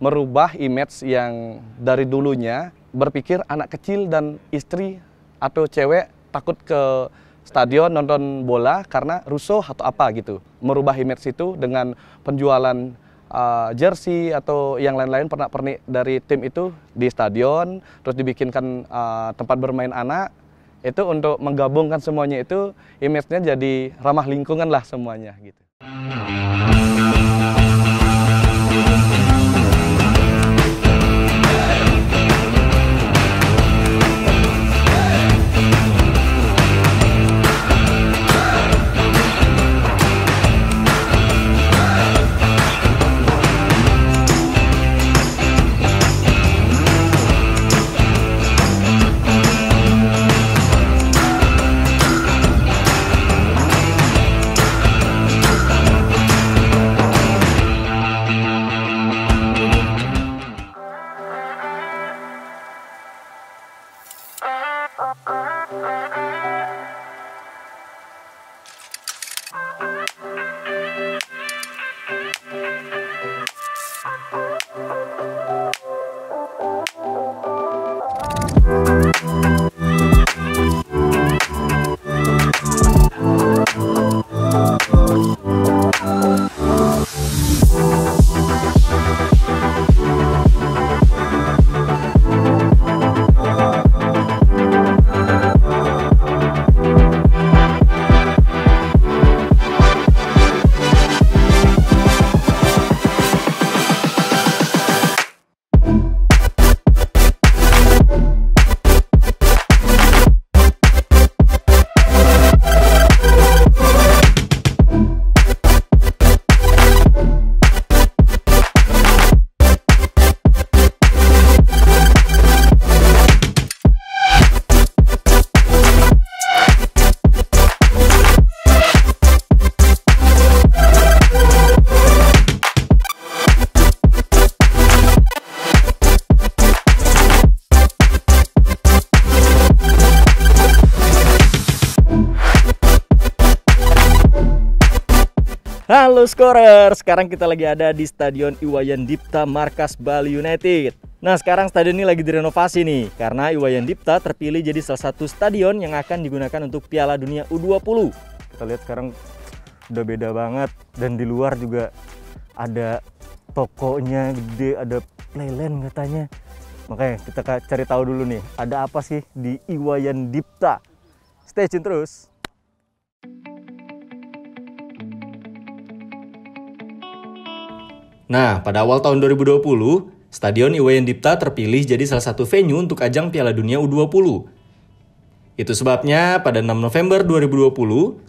merubah image yang dari dulunya berpikir anak kecil dan istri atau cewek takut ke stadion nonton bola karena rusuh atau apa gitu. Merubah image itu dengan penjualan uh, jersey atau yang lain-lain pernah pernik dari tim itu di stadion, terus dibikinkan uh, tempat bermain anak. Itu untuk menggabungkan semuanya itu image-nya jadi ramah lingkungan lah semuanya gitu. Halo scorer, sekarang kita lagi ada di Stadion Iwayan Dipta Markas Bali United. Nah sekarang stadion ini lagi direnovasi nih karena Iwayan Dipta terpilih jadi salah satu stadion yang akan digunakan untuk Piala Dunia U20. Kita lihat sekarang udah beda banget dan di luar juga ada tokonya gede, ada playland katanya. Makanya kita cari tahu dulu nih, ada apa sih di Iwayan Dipta. Stay tune terus. Nah, pada awal tahun 2020, Stadion Iwayan Dipta terpilih jadi salah satu venue untuk ajang Piala Dunia U20. Itu sebabnya pada 6 November 2020,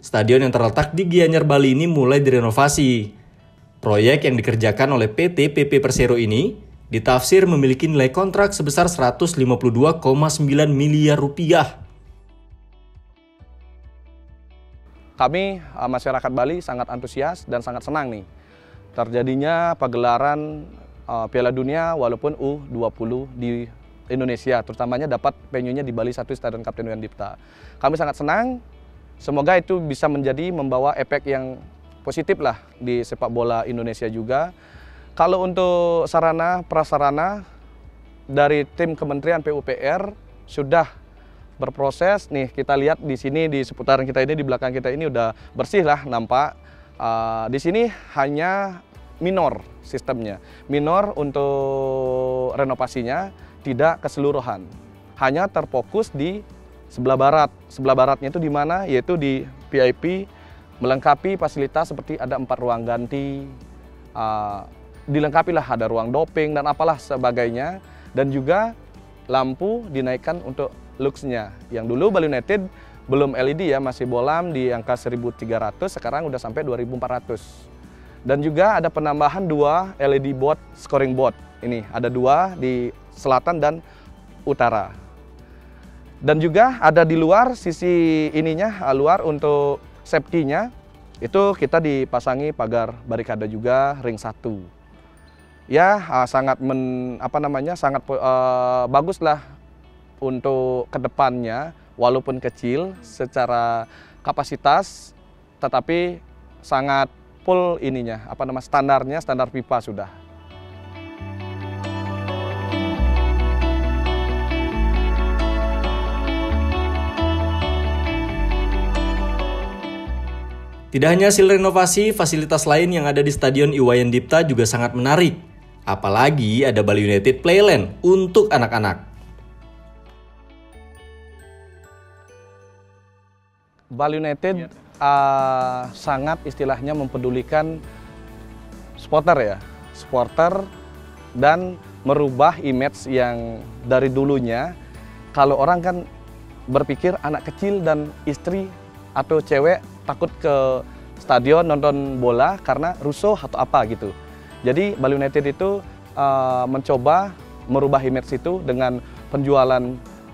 stadion yang terletak di Gianyar Bali ini mulai direnovasi. Proyek yang dikerjakan oleh PT PP Persero ini ditafsir memiliki nilai kontrak sebesar 152,9 miliar rupiah. Kami masyarakat Bali sangat antusias dan sangat senang nih terjadinya pagelaran uh, Piala Dunia walaupun U20 di Indonesia, terutamanya dapat venue-nya di Bali satu Stadion Kapten Iwan Dipta. Kami sangat senang, semoga itu bisa menjadi membawa efek yang positif lah di sepak bola Indonesia juga. Kalau untuk sarana prasarana dari tim Kementerian PUPR sudah berproses nih kita lihat di sini di seputaran kita ini di belakang kita ini udah bersih lah nampak Uh, di sini hanya minor sistemnya. Minor untuk renovasinya tidak keseluruhan. Hanya terfokus di sebelah barat. Sebelah baratnya itu di mana? Yaitu di VIP melengkapi fasilitas seperti ada empat ruang ganti, uh, dilengkapi lah ada ruang doping dan apalah sebagainya. Dan juga lampu dinaikkan untuk looksnya. Yang dulu Bali United belum LED ya, masih bolam di angka 1300, sekarang udah sampai 2400. Dan juga ada penambahan dua LED board, scoring board. Ini ada dua di selatan dan utara. Dan juga ada di luar sisi ininya, ah, luar untuk safety-nya, itu kita dipasangi pagar barikada juga ring satu. Ya, ah, sangat men, apa namanya, sangat uh, bagus lah untuk ke depannya walaupun kecil secara kapasitas tetapi sangat full ininya apa nama standarnya standar pipa sudah Tidak hanya hasil renovasi, fasilitas lain yang ada di Stadion Iwayan Dipta juga sangat menarik. Apalagi ada Bali United Playland untuk anak-anak. Bali United uh, sangat istilahnya mempedulikan supporter ya, supporter dan merubah image yang dari dulunya. Kalau orang kan berpikir anak kecil dan istri atau cewek takut ke stadion nonton bola karena rusuh atau apa gitu. Jadi Bali United itu uh, mencoba merubah image itu dengan penjualan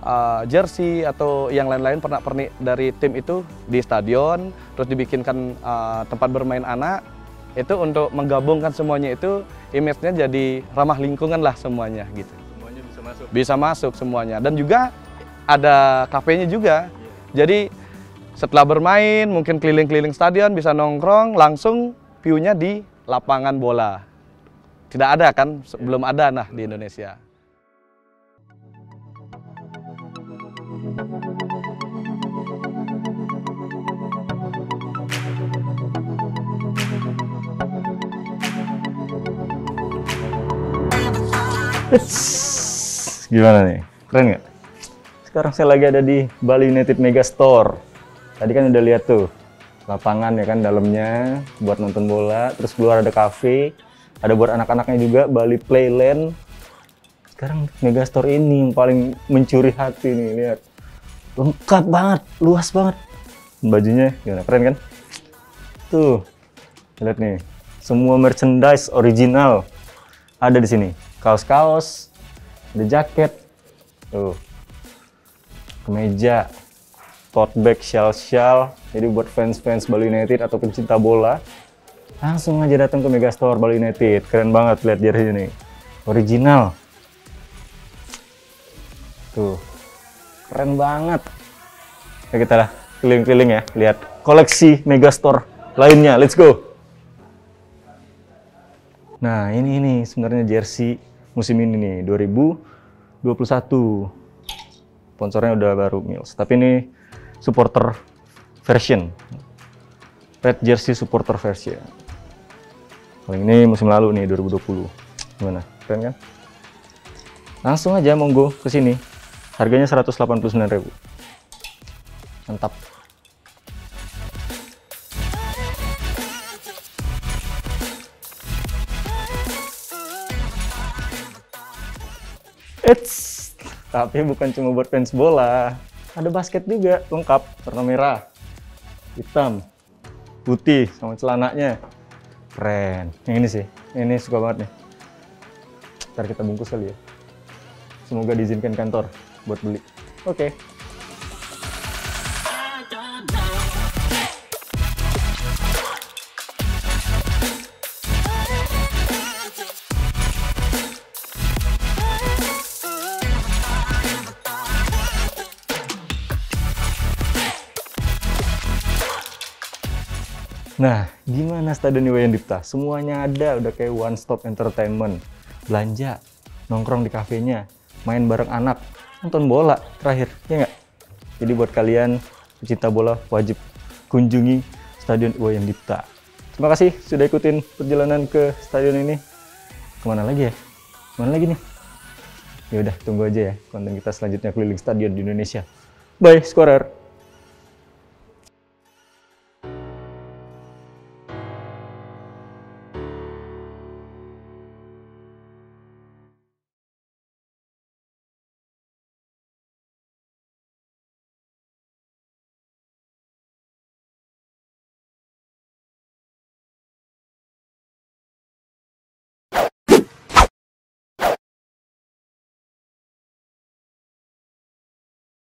uh, jersey atau yang lain-lain pernah pernik dari tim itu di stadion, terus dibikinkan uh, tempat bermain anak itu untuk menggabungkan semuanya itu image-nya jadi ramah lingkungan lah semuanya gitu. Semuanya bisa masuk. Bisa masuk semuanya dan juga ada kafenya juga. Jadi setelah bermain, mungkin keliling-keliling stadion, bisa nongkrong, langsung view-nya di lapangan bola. Tidak ada kan, belum ada nah di Indonesia. Gimana nih? Keren nggak? Sekarang saya lagi ada di Bali United Mega Store. Tadi kan udah lihat tuh lapangan ya kan dalamnya buat nonton bola, terus keluar ada cafe, ada buat anak-anaknya juga Bali Playland. Sekarang Megastore ini yang paling mencuri hati nih, lihat. Lengkap banget, luas banget. Bajunya gimana? Keren kan? Tuh. Lihat nih. Semua merchandise original ada di sini. Kaos-kaos, ada jaket. Tuh. Kemeja, tote bag, shawl-shawl. Jadi buat fans-fans Bali United atau pencinta bola, langsung aja datang ke Megastore Bali United. Keren banget lihat jersey ini. Original. Tuh. Keren banget. Ya kita lah keliling-keliling ya, lihat koleksi Megastore lainnya. Let's go. Nah, ini ini sebenarnya jersey musim ini nih 2021. Sponsornya udah baru Mills. Tapi ini supporter version. Red jersey supporter version. Kalau ini musim lalu nih 2020. Gimana? Keren kan? Langsung aja monggo ke sini. Harganya 189.000. Mantap. Eits, tapi bukan cuma buat fans bola. Ada basket juga, lengkap, warna merah, hitam, putih, sama celananya. Keren. Yang ini sih, ini suka banget nih. Ntar kita bungkus kali ya. Semoga diizinkan kantor buat beli. Oke. Nah, gimana Stadion Iwayan Dipta? Semuanya ada, udah kayak one stop entertainment. Belanja, nongkrong di kafenya, main bareng anak, nonton bola terakhir, ya nggak? Jadi buat kalian pecinta bola wajib kunjungi Stadion Iwayan Dipta. Terima kasih sudah ikutin perjalanan ke stadion ini. Ke mana lagi ya? Ke mana lagi nih? Ya udah, tunggu aja ya konten kita selanjutnya keliling stadion di Indonesia. Bye, scorer.